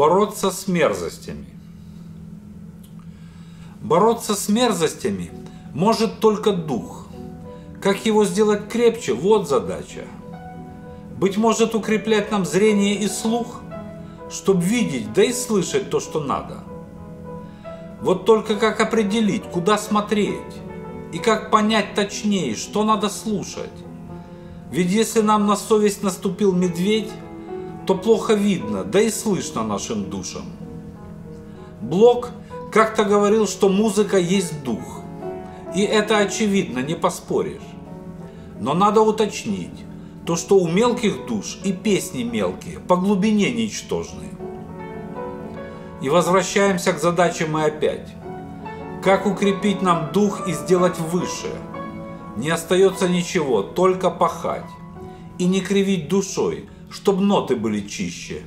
Бороться с мерзостями. Бороться с мерзостями может только дух. Как его сделать крепче, вот задача. Быть может, укреплять нам зрение и слух, чтобы видеть, да и слышать то, что надо. Вот только как определить, куда смотреть, и как понять точнее, что надо слушать. Ведь если нам на совесть наступил медведь, то плохо видно, да и слышно нашим душам. Блок как-то говорил, что музыка есть дух. И это очевидно, не поспоришь. Но надо уточнить, то что у мелких душ и песни мелкие, по глубине ничтожные. И возвращаемся к задаче мы опять. Как укрепить нам дух и сделать выше? Не остается ничего, только пахать. И не кривить душой, чтобы ноты были чище.